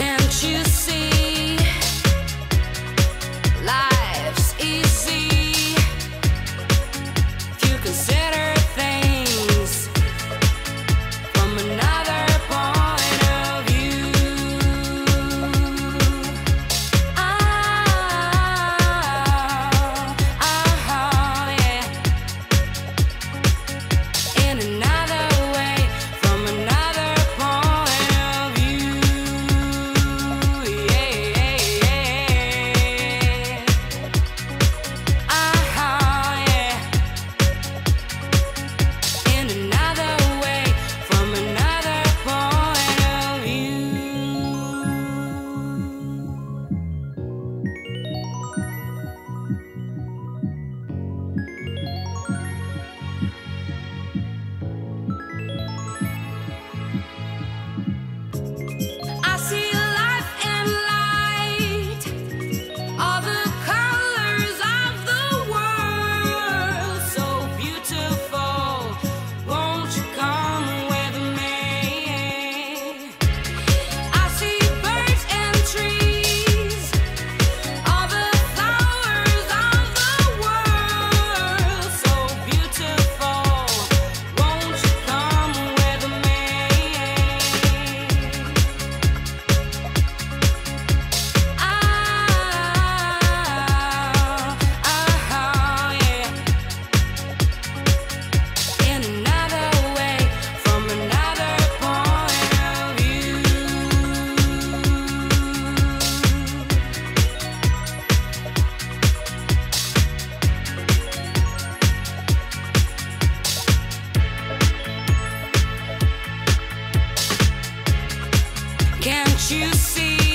Can't you see? Can't you see?